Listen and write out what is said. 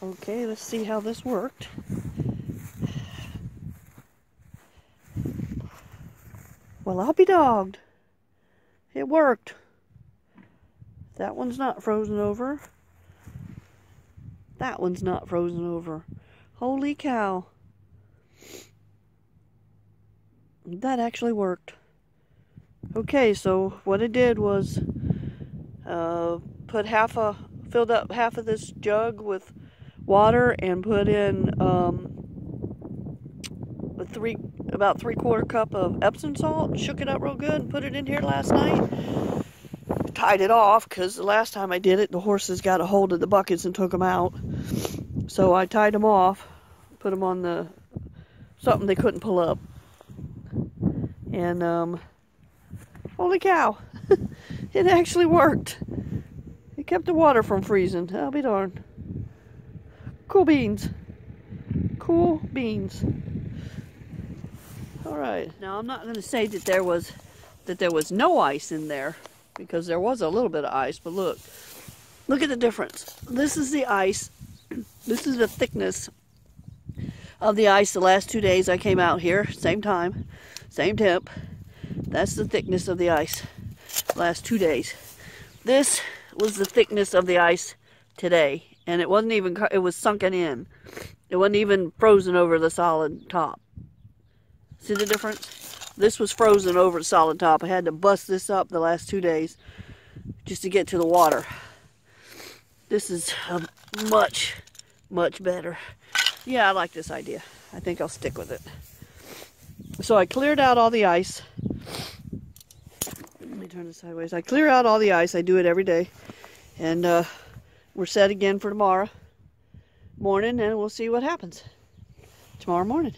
Okay, let's see how this worked. Well, I'll be dogged. It worked. That one's not frozen over. That one's not frozen over. Holy cow. That actually worked. Okay, so what I did was uh, put half a, filled up half of this jug with water and put in um, a three, about three quarter cup of Epsom salt, shook it up real good and put it in here last night. Tied it off because the last time I did it, the horses got a hold of the buckets and took them out. So I tied them off, put them on the, something they couldn't pull up. And, um, holy cow, it actually worked. It kept the water from freezing. I'll be darned. Cool beans. Cool beans. All right. Now I'm not going to say that there was that there was no ice in there because there was a little bit of ice, but look. Look at the difference. This is the ice. This is the thickness of the ice the last two days I came out here. Same time, same temp. That's the thickness of the ice last two days. This was the thickness of the ice today and it wasn't even it was sunken in. It wasn't even frozen over the solid top. See the difference? This was frozen over the solid top. I had to bust this up the last two days just to get to the water. This is much much better. Yeah I like this idea. I think I'll stick with it. So I cleared out all the ice. Let me turn this sideways. I clear out all the ice. I do it every day. And uh, we're set again for tomorrow morning and we'll see what happens tomorrow morning.